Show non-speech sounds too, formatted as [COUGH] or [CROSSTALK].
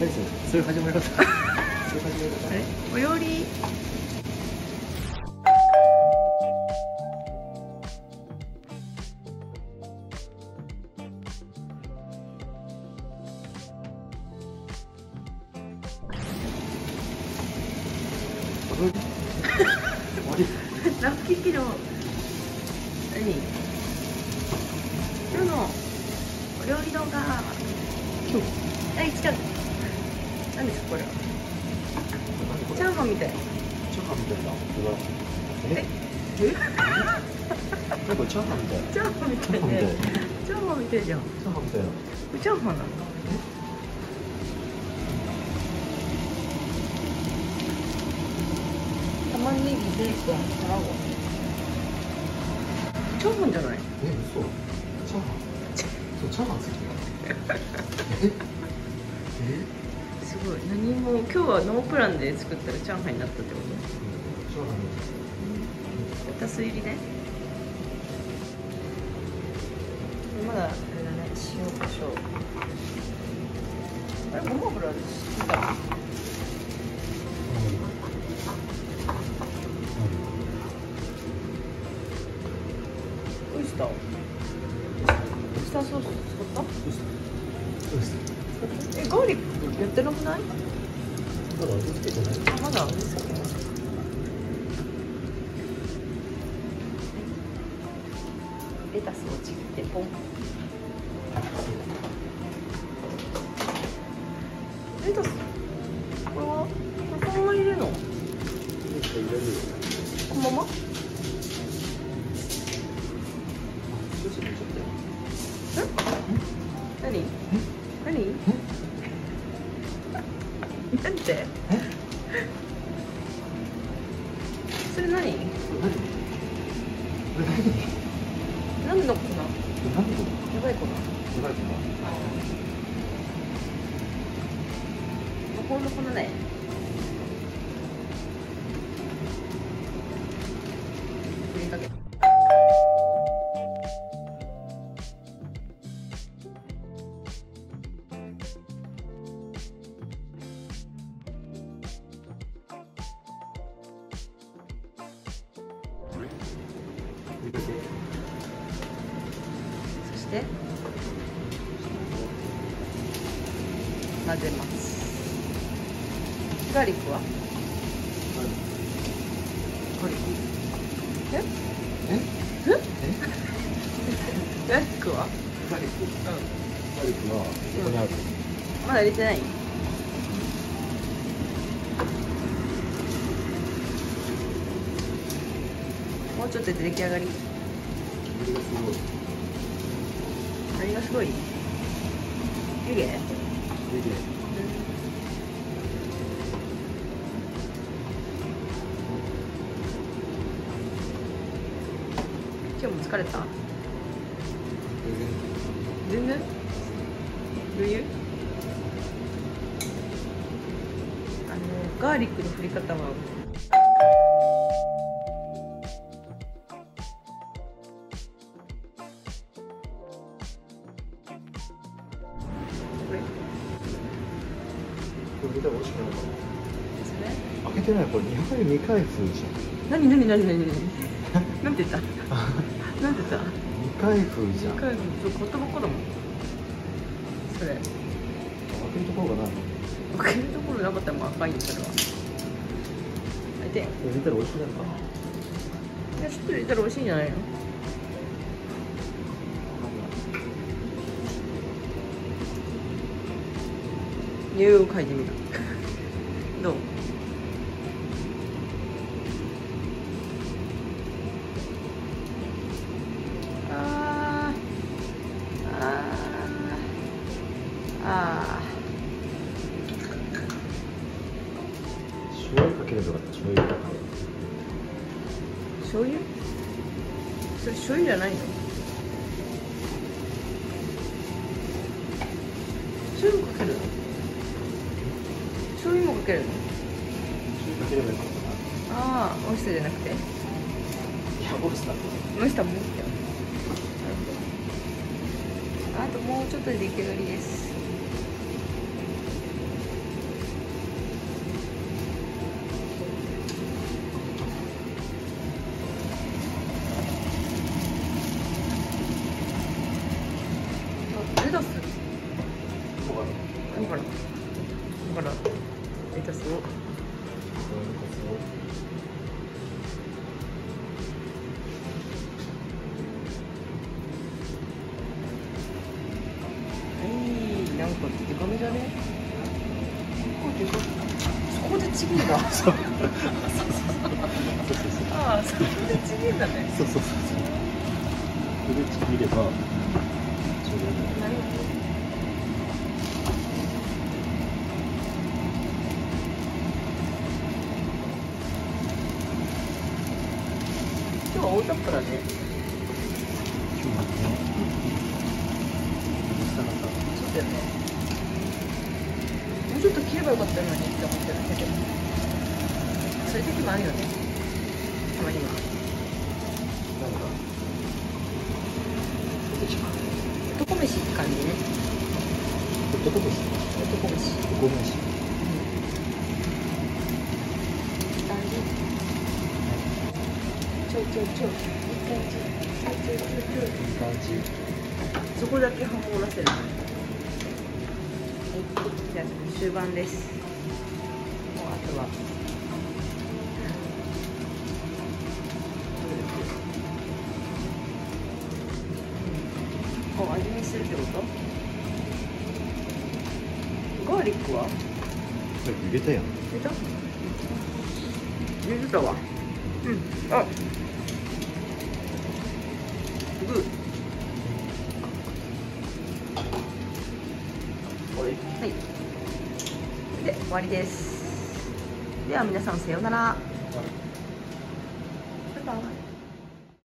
何それそういう始まり方。[LAUGHS] そういう始まり方お料理ラッキーけど何？今日のお料理動画。はい違う何ですかこれはチャーハンみたい。チャーハンみたいな。え？え？え？なんかチャーハンみたい。なチャーハンみたいね。チャーハンみたい。じゃん。こチャーハンみたいな。れチャーハンなんだ玉ねぎベーコン卵。チャーハンじゃない？え嘘。チャーハン。そうチャーハン [LAUGHS] 何も今日はノープランで作ったらチャーハンになったってこチャーハンと2つ入りね。まだあれだね。塩コショウ。あれごま油あるしだオイスター。オイスターソース使った？えガーリックやってなくない？まだ味付けてない？あまだですかレタスをちぎってポン。レタスこれはこのまま入れるの？このまま？それ何何？何何の粉何これやばい粉やばいかな魔法の粉だよそして。混ぜます。ガーリックは？ガーリック。え？え？え？え？ガーリックは？ガーリック。うガーリックはここにある。ん。まだ入れてない？もうちょっとで出来上がり。これがすごい？何がすごい湯気？湯気。今日も疲れた？全然？余裕？あのガーリックの振り方はこれ見たら美味しくなるかもですね開けてないこれ2回未開封じ何何何何何？[LAUGHS] なんて言った？[LAUGHS] なんて言った？ゃん未開封じゃん。そう言葉こだもん。それ。開けるところがないの。開けるところなかったらもう赤いよそれは。開いて。いこれ見たら美味しくなるかな。やちょっと入れたら美味しいんじゃないの？ニュー書いてみた。[LAUGHS] どう？あー。あー。あ醤油かければよかった。醤油。かけー醤油？それ醤油じゃないの？醤油もかけるの？醤油もかけるのああオイスじゃなくて？いやオイスターオイスターもんあともうちょっとで出来上がりですちぎんだ。[LAUGHS] そう。そうそうああそこでちぎんだね。そうそうそう。そうこれちぎればちょうどい。いなるほど今日は大雑把だね今日はね下がさそうだよねもうちょっと切ればよかったのにって思ってるんだけど。そういう時もあるよね。たまには。男飯って感じね。どこですか男飯。ここ飯。感じちょいちょいちょい。いい感じ。ちょいちょいちょいちょいいい感じ。そこだけハモらせるはいじゃあ終盤です。もうあとは。お味見するってこと？ガーリックは？入れたやん。入れた？入れてたわ。うん。あ。グーはい。で、終わりです。では皆さんさようなら。バイバイ。